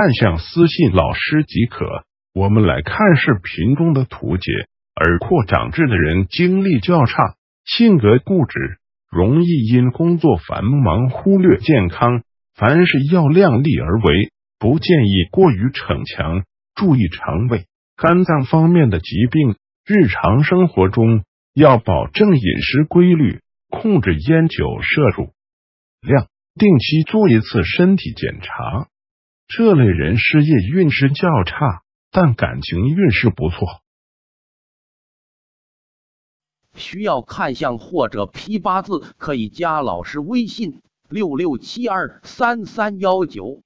看向私信老师即可。我们来看视频中的图解。耳廓长痣的人精力较差，性格固执，容易因工作繁忙忽略健康。凡事要量力而为，不建议过于逞强。注意肠胃、肝脏方面的疾病。日常生活中要保证饮食规律，控制烟酒摄入量，定期做一次身体检查。这类人事业运势较差，但感情运势不错。需要看相或者批八字，可以加老师微信：六六七二三三幺九。